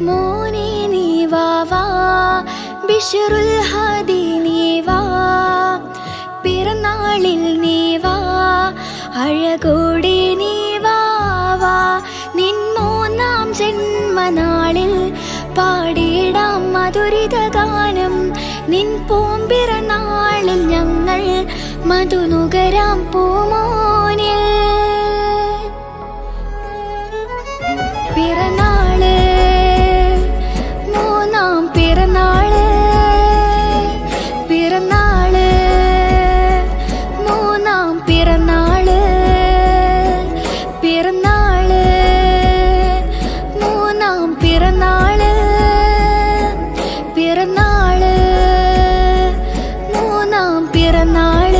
മോനെ നീ വാവാ ബിഷറുൽ ഹദി നീ വാ. പിറന്നാളിൽ നീ വാ. അഴകോടെ നീ വാവാ നിൻ മൂന്നാം ജന്മനാളിൽ പാടിയിടാം മധുരിത ഗാനം. നിൻ പോം പിറന്നാളിൽ ഞങ്ങൾ മധുനുകരാ പിറന്നാൾ പിറന്നാൾ മൂന്നാം പിറന്നാൾ